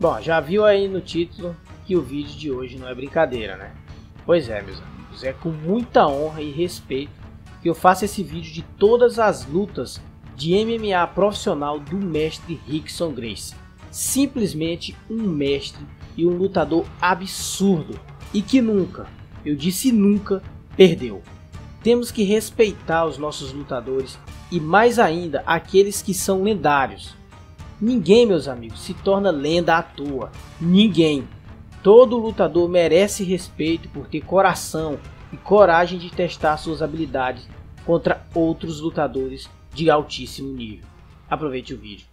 Bom, já viu aí no título que o vídeo de hoje não é brincadeira, né? Pois é, meus amigos, é com muita honra e respeito que eu faço esse vídeo de todas as lutas de MMA profissional do mestre Rickson Grace. Simplesmente um mestre e um lutador absurdo e que nunca, eu disse nunca, perdeu. Temos que respeitar os nossos lutadores e mais ainda aqueles que são lendários. Ninguém, meus amigos, se torna lenda à toa. Ninguém. Todo lutador merece respeito por ter coração e coragem de testar suas habilidades contra outros lutadores de altíssimo nível. Aproveite o vídeo.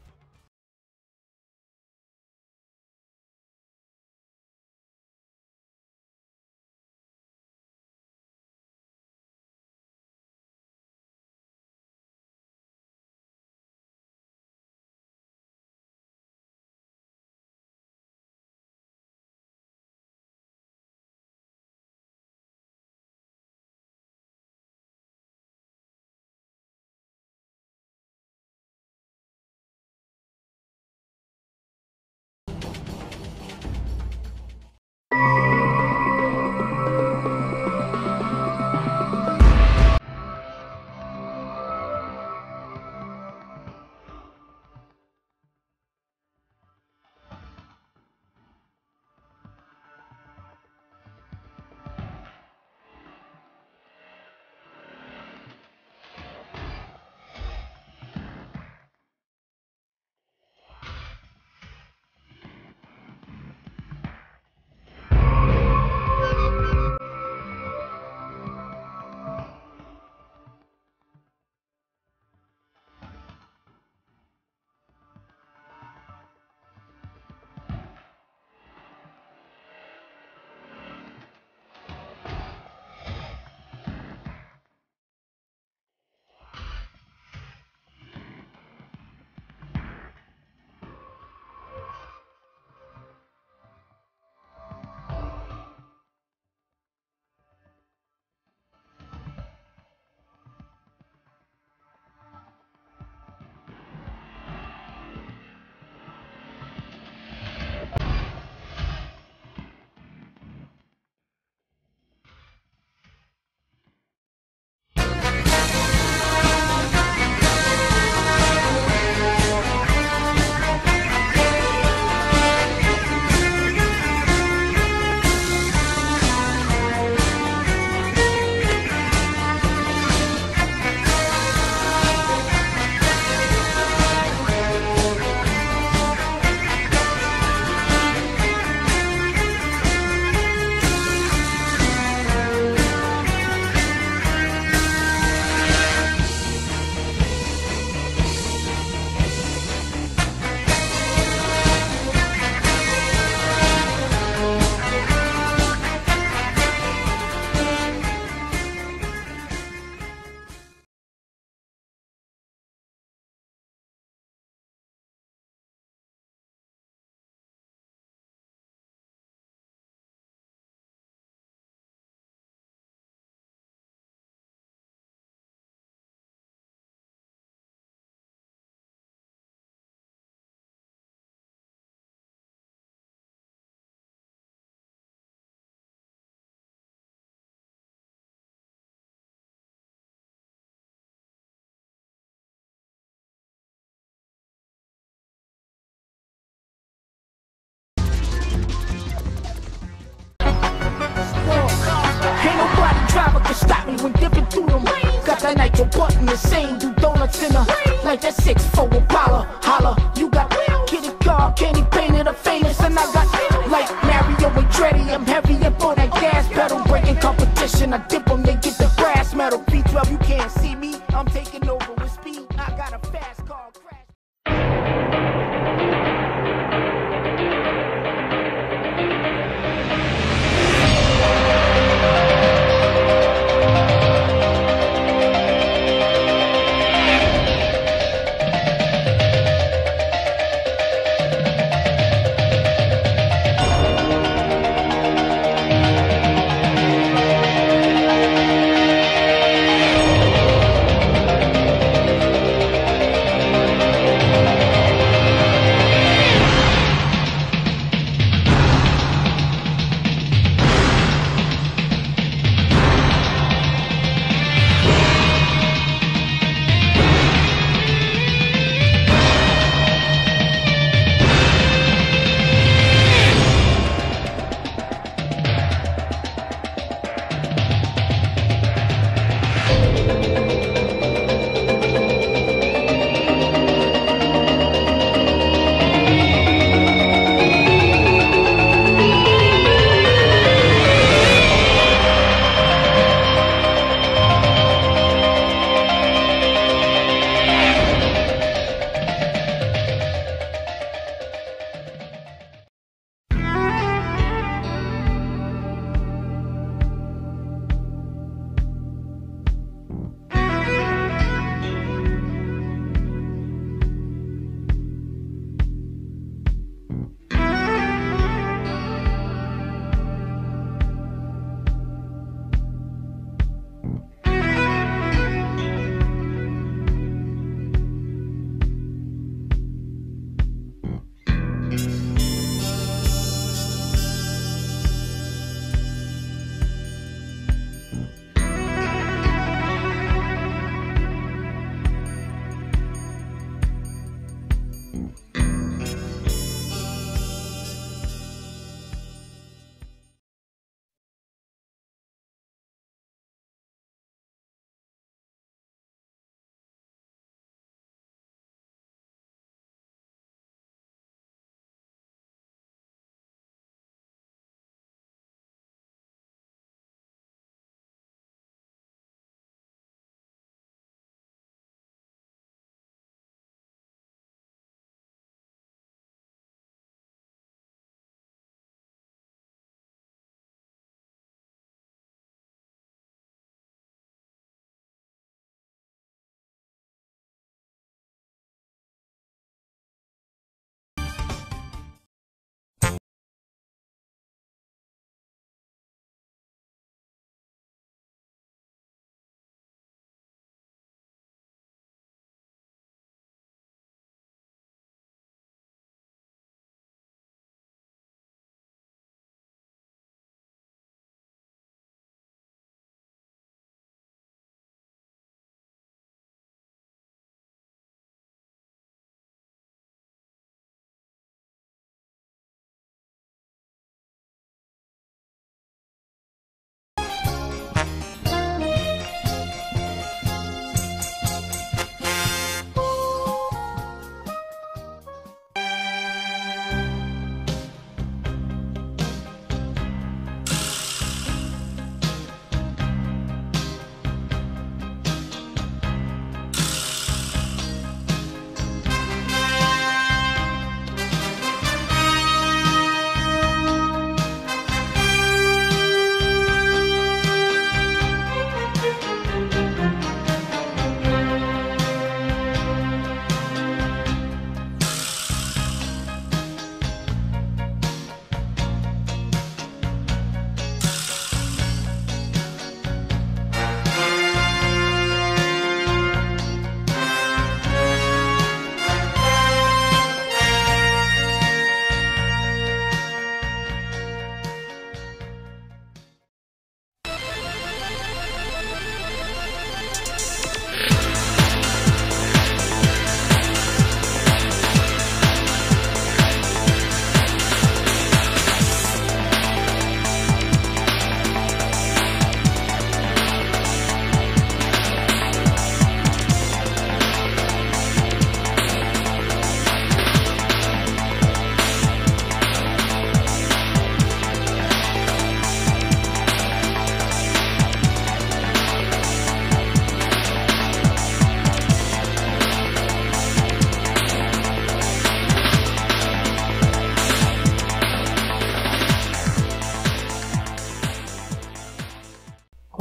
That night your button the same. Do donuts in a like that six four Impala. Holla, you got kitty car, candy painted, a famous, and I got like Mario and Dreddy. I'm heavy and for that gas pedal, breaking competition. I dip them, they get the brass metal. B12, you can't see me. I'm taking over with speed. I got a fast car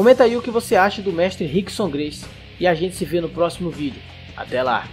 Comenta aí o que você acha do mestre Rickson Grace e a gente se vê no próximo vídeo. Até lá!